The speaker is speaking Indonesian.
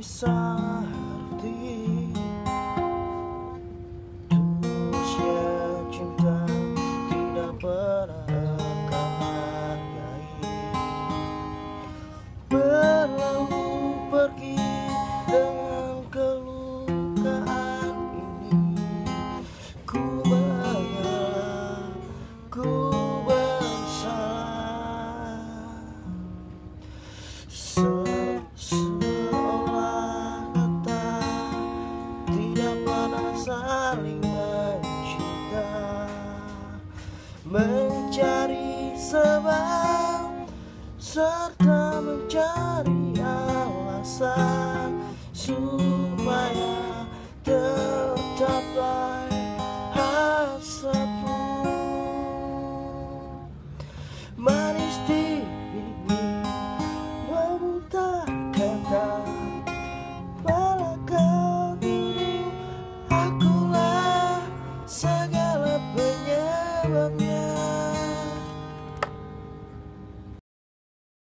bisa arti saling mencinta Mencari sebab Serta mencari alasan Supaya tercapai Saga